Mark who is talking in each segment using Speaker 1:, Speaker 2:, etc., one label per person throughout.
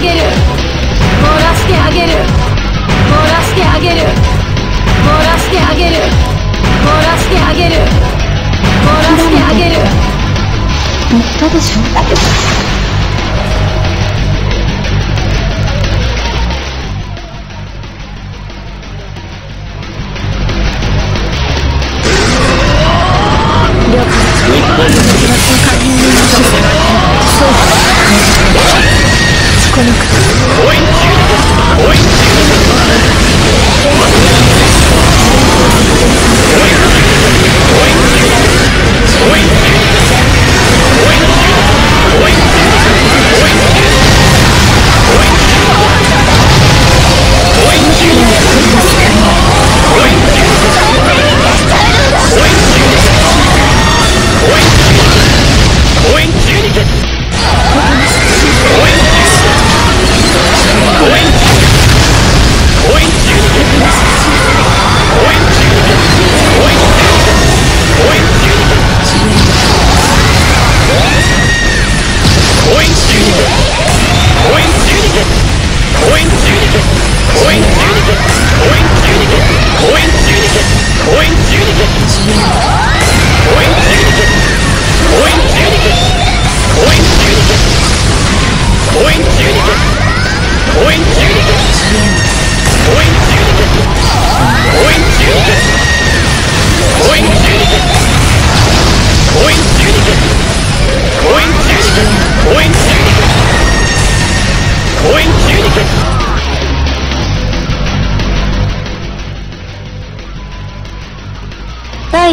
Speaker 1: あげる。漏らしてあげる。漏らしてあげる。漏らしてあげる。漏らしてあげる。漏らしてあげる。
Speaker 2: 言ったでしょ？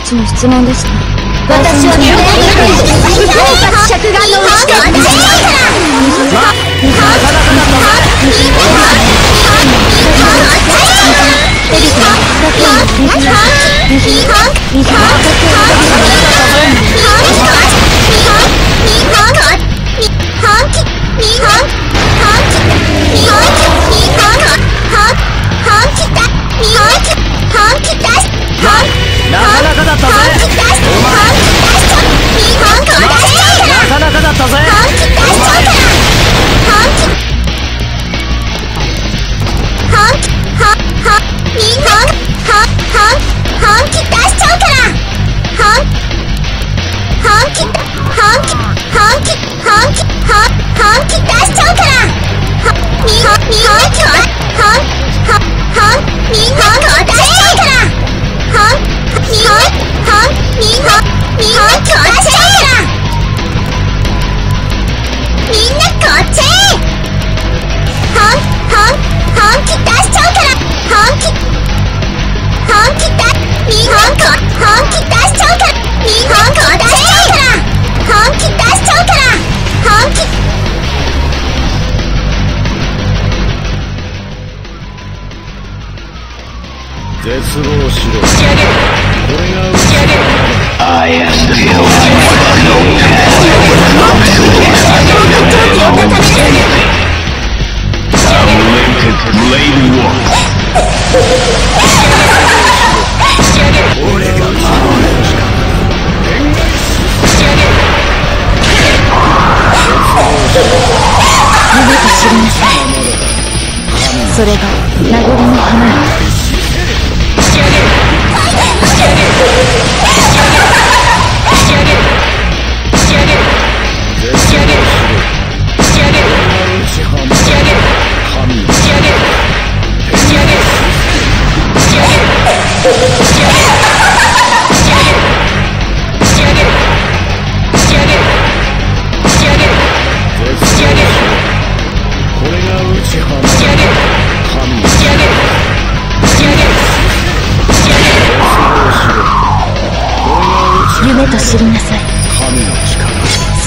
Speaker 2: ちの質問でした
Speaker 1: 私は
Speaker 2: プレイヤー
Speaker 1: です着眼の内から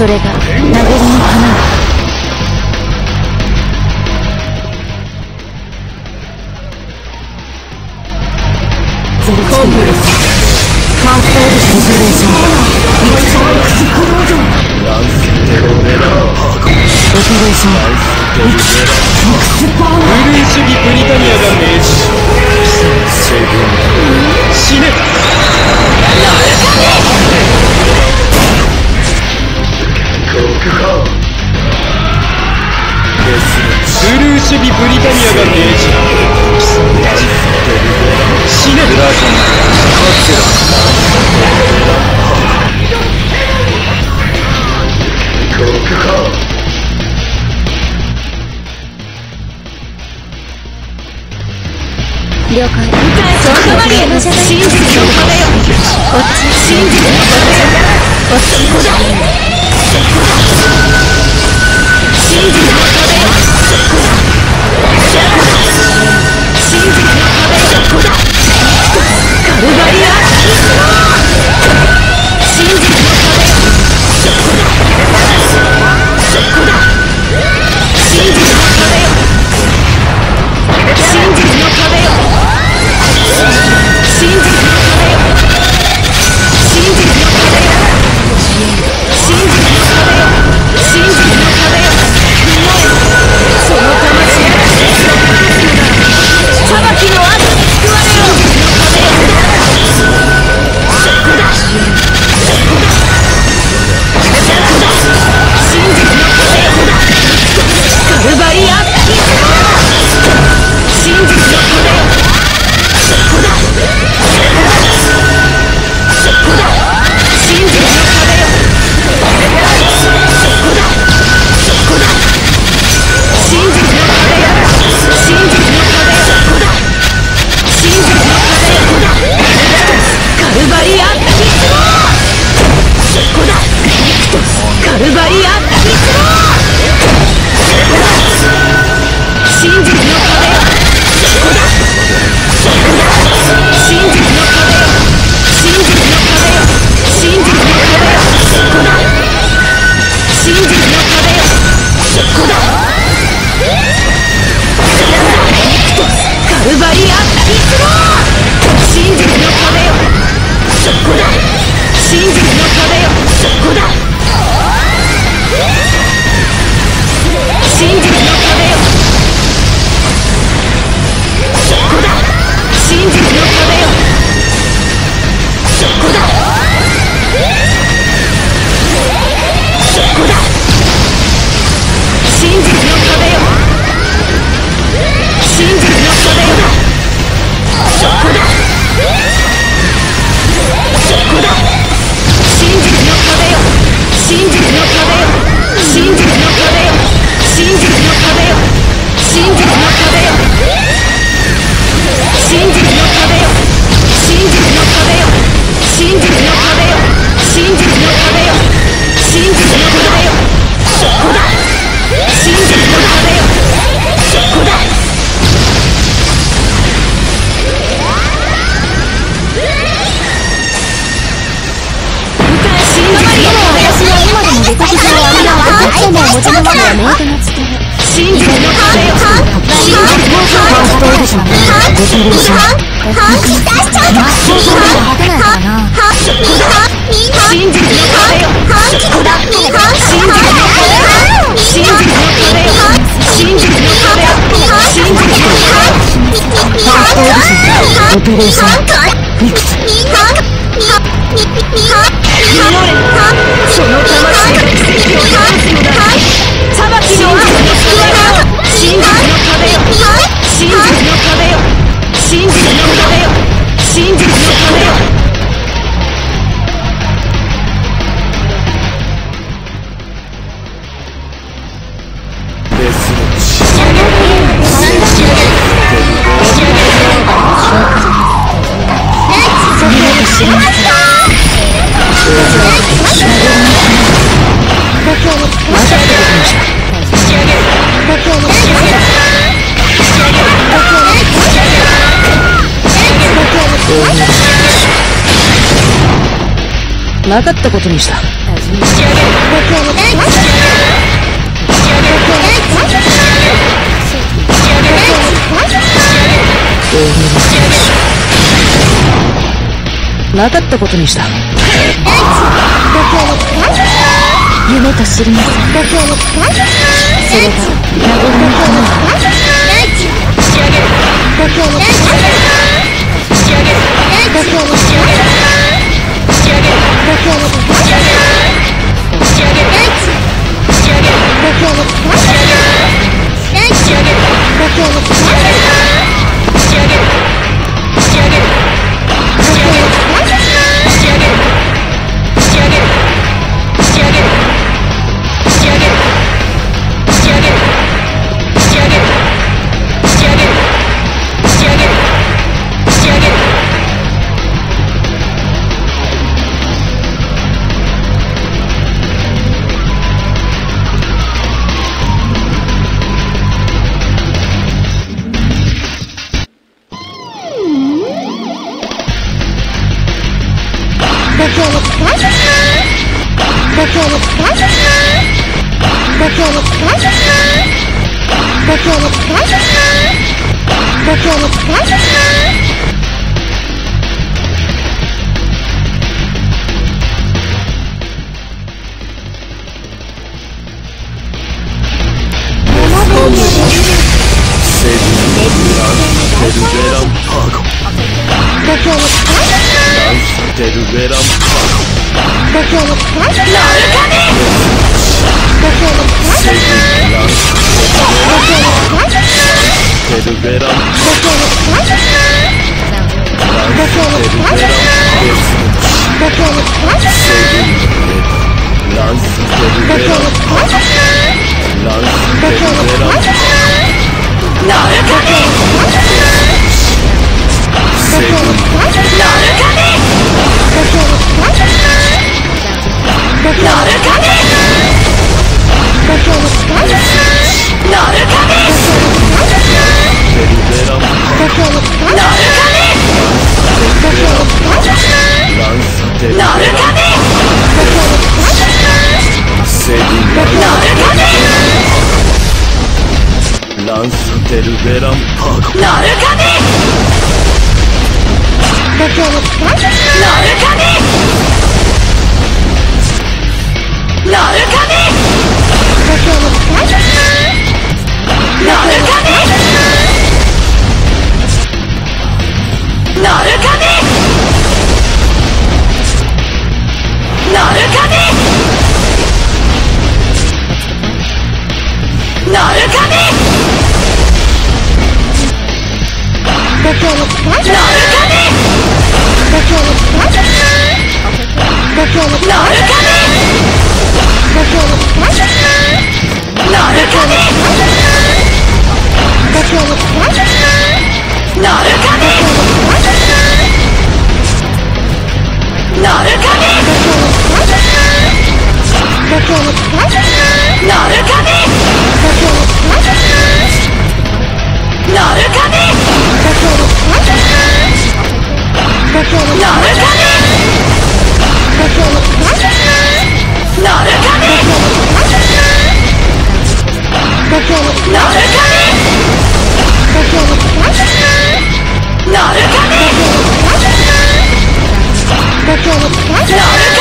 Speaker 2: それが。
Speaker 3: scenes is 真実の壁よ。真実の壁よ。真実の壁よ。真実の壁よ。真実の壁よ。真実の壁よ。そこだ真実の壁よ。そこだ真実の壁よ。
Speaker 1: 私は今でも下克上を編みながら、どっち持ちのままやよ。
Speaker 3: その魂が奇跡をな
Speaker 1: かったことにした。仕上げるなかったことにした。夢と知り
Speaker 3: 仕上げ
Speaker 4: る力感謝しますご協力感謝しますご協力感謝しますご協力感謝しますご協力感謝します
Speaker 3: セブンランセルラン
Speaker 4: パーゴ度胸も
Speaker 3: 高いデルベラン
Speaker 4: パ
Speaker 3: 度胸も高
Speaker 4: いロ
Speaker 3: ーカメ
Speaker 4: 度胸も高い度
Speaker 3: 胸も
Speaker 4: 高い
Speaker 3: デルベラン
Speaker 4: 度胸も高い度胸も高い度胸
Speaker 3: も高いランスデルベラン
Speaker 5: 度
Speaker 4: 胸も高い度胸も高いローカメなるかねのるかめな
Speaker 6: るかね？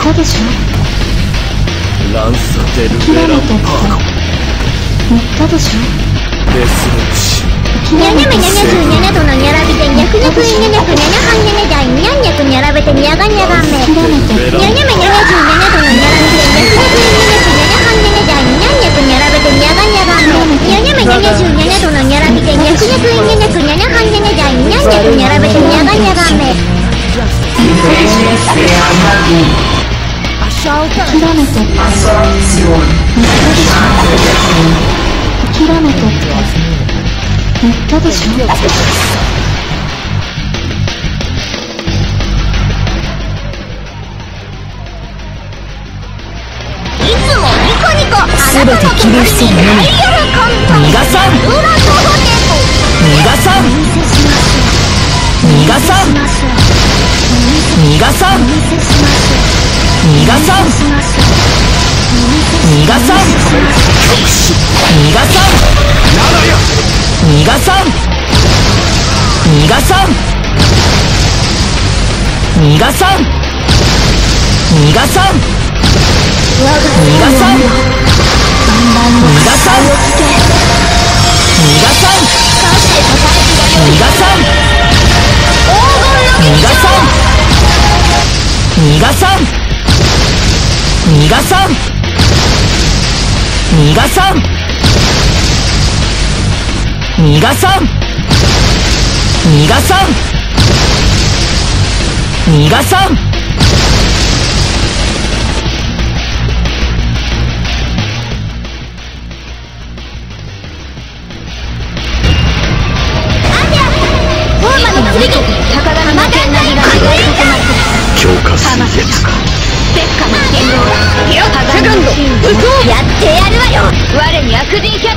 Speaker 7: ランパーコ
Speaker 8: うでしょ
Speaker 7: ランステルベランパーコ
Speaker 8: 言ったでしょ
Speaker 7: デスムシ
Speaker 6: にゃにゃめにゃにゃ17度のにゃらびでにゃくにゃくいにゃにゃくにゃにゃはんにゃねだいにゃんにゃくにゃらべてにゃがにゃがめ
Speaker 7: テルベラン
Speaker 6: にゃにゃめにゃにゃ17度のにゃらびでにゃくにゃくいにゃにゃくにゃにゃはんにゃねだいにゃんにゃくにゃらべてにゃがにゃがめにゃにゃめにゃにゃ17度のにゃらびでにゃくにゃくいにゃにゃくにゃにゃはんにゃねだいにゃんにゃくにゃらべてにゃがにゃがめ
Speaker 8: し
Speaker 6: す
Speaker 8: 逃がさん逃がさん逃がさん。がさん。逃がさん。逃がさん。逃がさん。逃がさん。逃がさん。逃がさん。逃がさん。逃がさん。逃がさん。逃がさん。逃がさん。逃がさん。逃がさん。逃がさん。逃がさん。逃がさん。逃がさん。逃がさん。
Speaker 6: 吃鸡天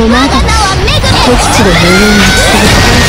Speaker 6: お前たち敵地
Speaker 3: で永遠に続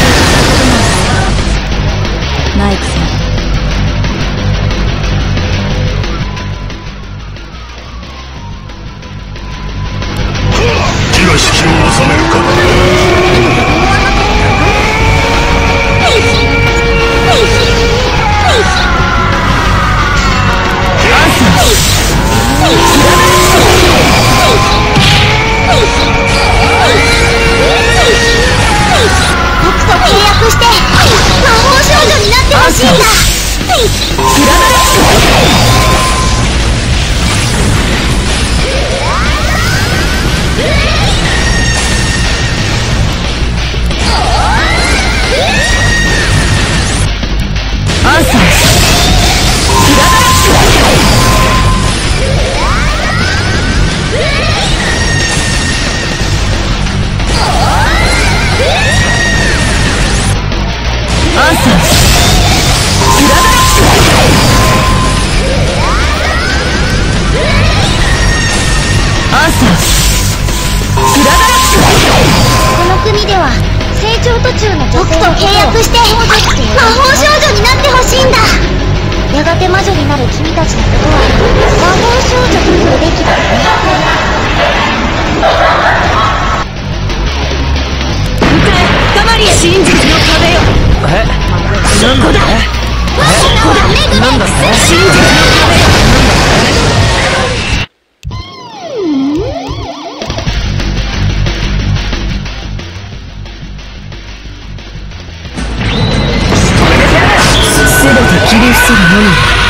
Speaker 3: 在哪里？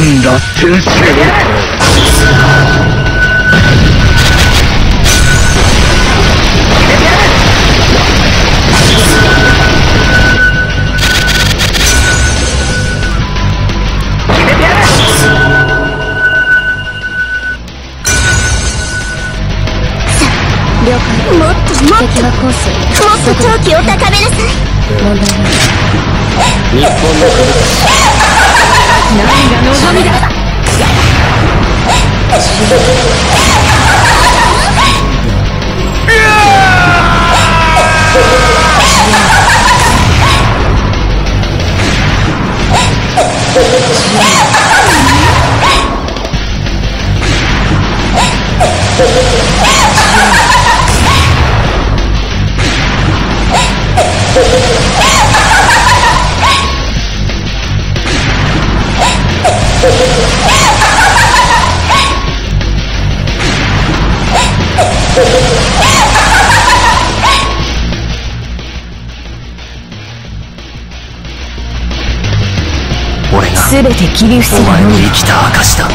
Speaker 3: ん
Speaker 1: だ
Speaker 9: 天
Speaker 1: 使もっともっともっと長期を高めなさい。
Speaker 3: 問題ない。
Speaker 7: 日本の
Speaker 3: 何が望み
Speaker 2: ha! て切り伏せるのみ
Speaker 3: 生きた証だ。
Speaker 2: 漏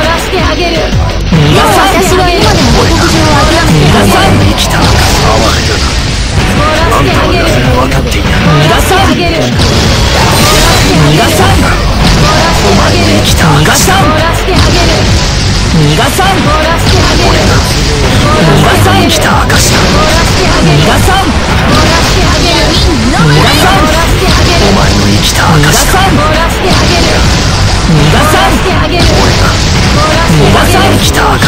Speaker 2: らしてあげる。
Speaker 6: でも私は今でも牧場を諦めて
Speaker 2: 逃がさん。
Speaker 3: 生きた証
Speaker 2: 漏らしてあげる。
Speaker 3: 分かっていた
Speaker 2: 逃がさん。逃がさん
Speaker 3: お前の生きた
Speaker 2: 逃が
Speaker 3: 証
Speaker 2: さん漏らしてあげる逃がさん。漏らしてあげる。逃がさん。
Speaker 3: 生きた証だ逃がさん生きた
Speaker 2: 逃がさん。逃がさん。してあげる。
Speaker 3: お前の生きた証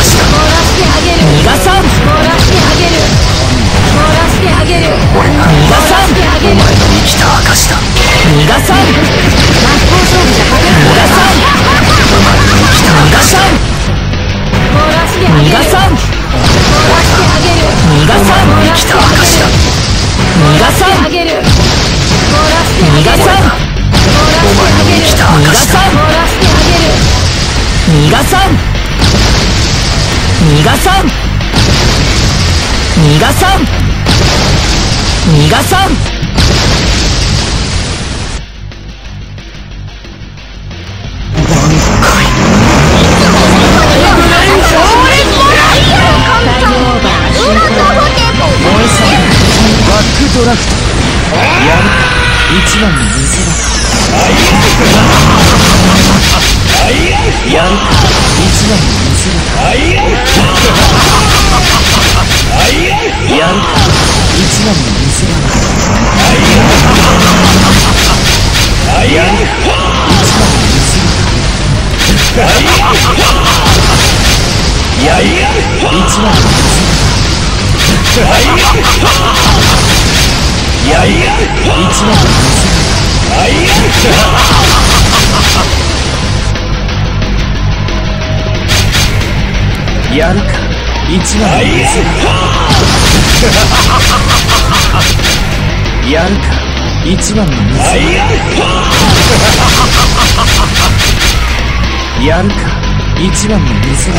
Speaker 3: やる。一番の見せ場やる。一番の見せ場やる。一番の見せ場やる。一番の見せ場やる。一番の見せ場ややるか。一番の見せやるか。一番の見せやるか。一番の見せ